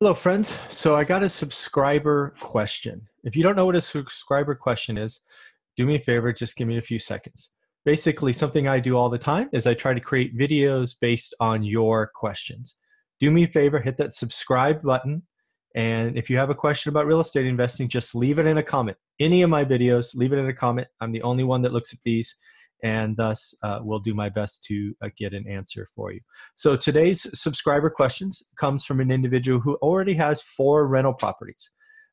Hello, friends. So I got a subscriber question. If you don't know what a subscriber question is, do me a favor, just give me a few seconds. Basically, something I do all the time is I try to create videos based on your questions. Do me a favor, hit that subscribe button. And if you have a question about real estate investing, just leave it in a comment. Any of my videos, leave it in a comment. I'm the only one that looks at these and thus uh, will do my best to uh, get an answer for you. So today's subscriber questions comes from an individual who already has four rental properties.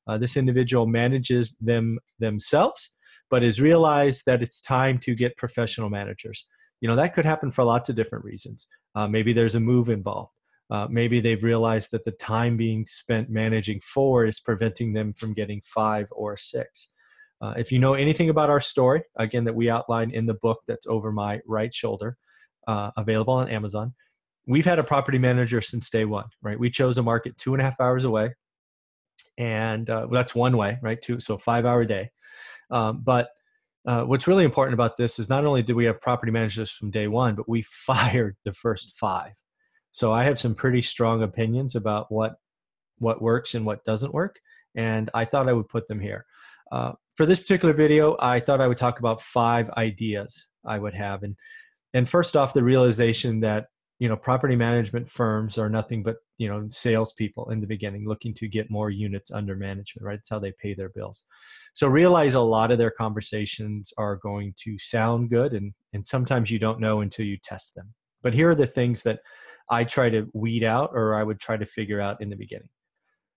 Uh, this individual manages them themselves, but has realized that it's time to get professional managers. You know that could happen for lots of different reasons. Uh, maybe there's a move involved. Uh, maybe they've realized that the time being spent managing four is preventing them from getting five or six. Uh, if you know anything about our story, again, that we outline in the book that's over my right shoulder, uh, available on Amazon, we've had a property manager since day one, right? We chose a market two and a half hours away. And uh, that's one way, right? Two, so five hour day. Um, but uh, what's really important about this is not only did we have property managers from day one, but we fired the first five. So I have some pretty strong opinions about what what works and what doesn't work, and I thought I would put them here. Uh, for this particular video, I thought I would talk about five ideas I would have. And, and first off, the realization that, you know, property management firms are nothing but, you know, salespeople in the beginning looking to get more units under management, right? It's how they pay their bills. So realize a lot of their conversations are going to sound good. And, and sometimes you don't know until you test them. But here are the things that I try to weed out or I would try to figure out in the beginning.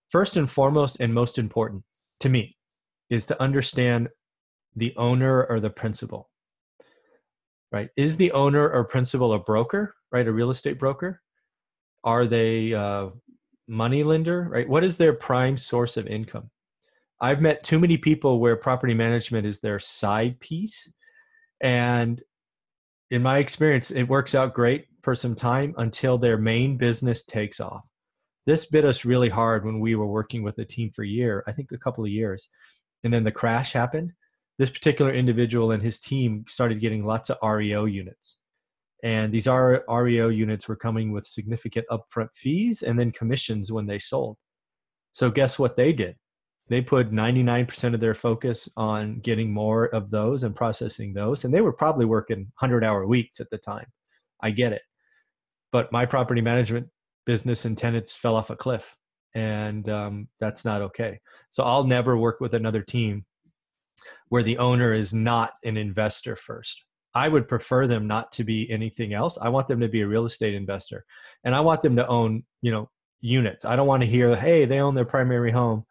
First and foremost, and most important to me, is to understand the owner or the principal right? Is the owner or principal a broker right? A real estate broker? Are they a money lender right? What is their prime source of income? I've met too many people where property management is their side piece and in my experience it works out great for some time until their main business takes off. This bit us really hard when we were working with a team for a year i think a couple of years and then the crash happened this particular individual and his team started getting lots of reo units. And these reo units were coming with significant upfront fees and then commissions when they sold. So guess what they did? They put 99% of their focus on getting more of those and processing those and they were probably working 100 hour weeks at the time. I get it. But my property management business and tenants fell off a cliff and um, that's not okay. So I'll never work with another team where the owner is not an investor first. I would prefer them not to be anything else. I want them to be a real estate investor, and I want them to own, you know, units. I don't want to hear, "Hey, they own their primary home."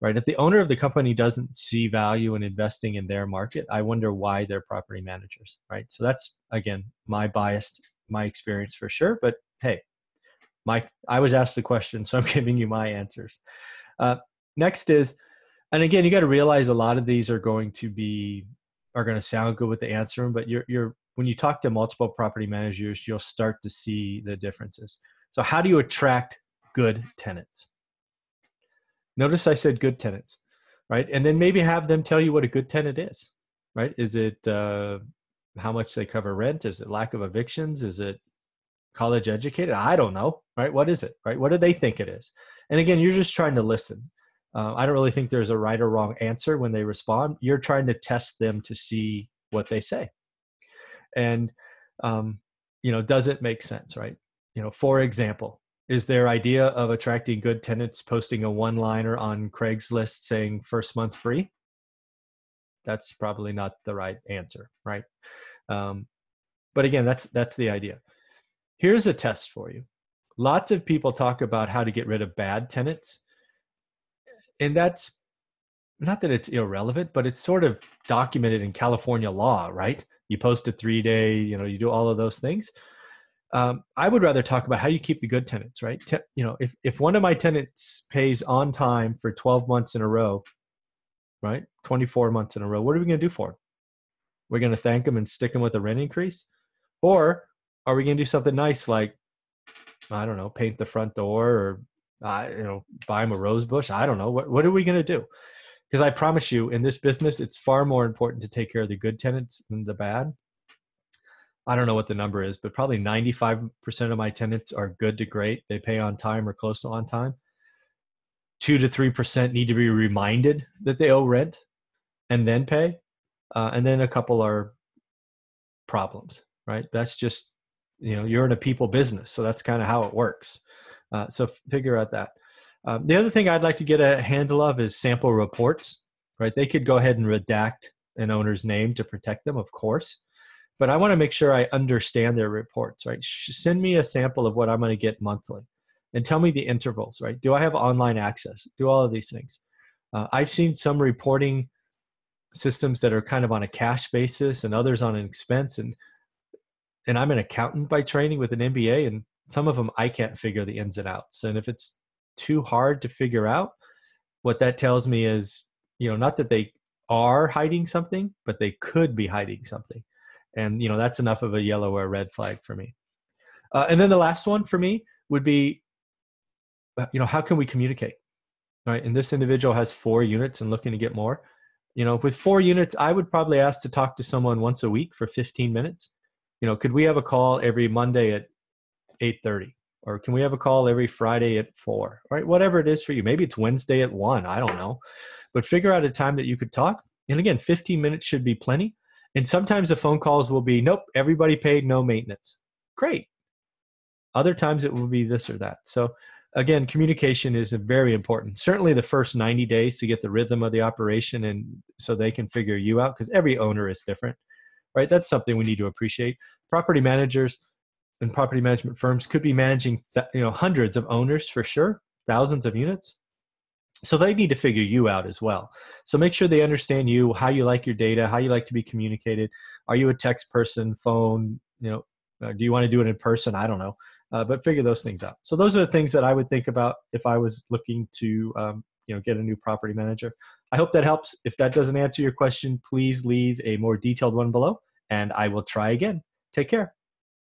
Right? If the owner of the company doesn't see value in investing in their market, I wonder why they're property managers, right? So that's again my biased my experience for sure, but hey, my i was asked the question so i'm giving you my answers. Uh, next is and again you got to realize a lot of these are going to be are going to sound good with the answer but you're you're when you talk to multiple property managers you'll start to see the differences. So how do you attract good tenants? Notice i said good tenants right? And then maybe have them tell you what a good tenant is right? Is it uh, how much they cover rent? Is it lack of evictions? Is it college educated? I don't know right? What is it right? What do they think it is? And again you're just trying to listen. Uh, i don't really think there's a right or wrong answer when they respond. You're trying to test them to see what they say. And um, you know does it make sense right? You know for example is their idea of attracting good tenants posting a one liner on craigslist saying first month free? That's probably not the right answer right? Um, but again that's that's the idea Here's a test for you. Lots of people talk about how to get rid of bad tenants. And that's not that it's irrelevant, but it's sort of documented in California law, right? You post a three day, you know, you do all of those things. Um, I would rather talk about how you keep the good tenants, right? You know, if, if one of my tenants pays on time for 12 months in a row, right? 24 months in a row, what are we going to do for them? We're going to thank them and stick them with a rent increase? Or are we going to do something nice like I don't know, paint the front door or uh, you know, buy him a rose bush? I don't know. What what are we going to do? Because I promise you, in this business, it's far more important to take care of the good tenants than the bad. I don't know what the number is, but probably 95% of my tenants are good to great. They pay on time or close to on time. two to three percent need to be reminded that they owe rent and then pay, uh, and then a couple are problems. Right? That's just you know you're in a people business, so that's kind of how it works. Uh, so figure out that. Um, the other thing I'd like to get a handle of is sample reports. Right? They could go ahead and redact an owner's name to protect them, of course but I want to make sure I understand their reports, right? Send me a sample of what I'm going to get monthly and tell me the intervals, right? Do I have online access? Do all of these things. Uh, I've seen some reporting systems that are kind of on a cash basis and others on an expense and and I'm an accountant by training with an MBA and some of them I can't figure the ins and outs. And if it's too hard to figure out, what that tells me is, you know, not that they are hiding something, but they could be hiding something. And you know that's enough of a yellow or a red flag for me. Uh, and then the last one for me would be uh, you know how can we communicate right? And this individual has four units and looking to get more. You know with four units i would probably ask to talk to someone once a week for 15 minutes you know could we have a call every monday at 8.30 or can we have a call every friday at 4 right? Whatever it is for you. Maybe it's wednesday at 1 i don't know. But figure out a time that you could talk. And again 15 minutes should be plenty. And sometimes the phone calls will be, nope, everybody paid, no maintenance. Great. Other times it will be this or that. So again, communication is very important. Certainly the first 90 days to get the rhythm of the operation and so they can figure you out because every owner is different, right? That's something we need to appreciate. Property managers and property management firms could be managing th- you know hundreds of owners for sure, thousands of units. So they need to figure you out as well. So make sure they understand you how you like your data how you like to be communicated. Are you a text person phone you know uh, do you want to do it in person? I don't know. Uh, but figure those things out. So those are the things that i would think about if i was looking to um, you know get a new property manager. I hope that helps. If that doesn't answer your question please leave a more detailed one below and i will try again. Take care